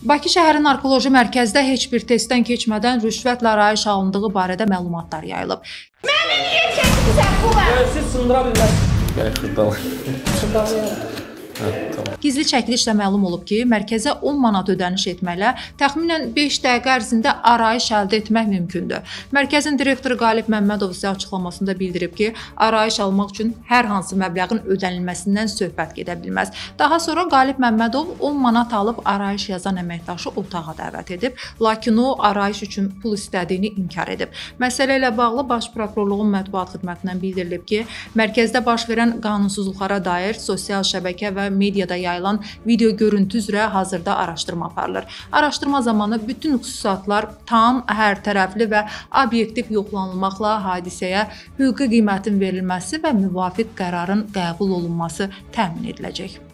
Bakı şəhəri narkoloji mərkəzdə heç bir testdən keçmədən rüşvətlə arayış alındığı barədə məlumatlar yayılıb. Məni niyə çəkirsən bu vaxt? Siz sındıra bilməzsiniz. Gəl xırdalan. Xırdalayarım. Hə, tamam. Gizli çəkilişlə məlum olub ki, mərkəzə 10 manat ödəniş etməklə təxminən 5 dəqiqə ərzində arayış əldə etmək mümkündür. Mərkəzin direktoru Qalib Məmmədov isə açıqlamasında bildirib ki, arayış almaq üçün hər hansı məbləğin ödənilməsindən söhbət gedə bilməz. Daha sonra Qalib Məmmədov 10 manat alıb arayış yazan əməkdaşı otağa dəvət edib, lakin o arayış üçün pul istədiyini inkar edib. Məsələ ilə bağlı Baş prokurorluğun mətbuat xidmətindən bildirilib ki, mərkəzdə baş verən qanunsuzluqlara dair sosial şəbəkə və mediada yayılan video görüntü üzrə hazırda araşdırma aparılır. Araşdırma zamanı bütün xüsusatlar tam, hər tərəfli və obyektiv yoxlanılmaqla hadisəyə hüquqi qiymətin verilməsi və müvafiq qərarın qəbul olunması təmin ediləcək.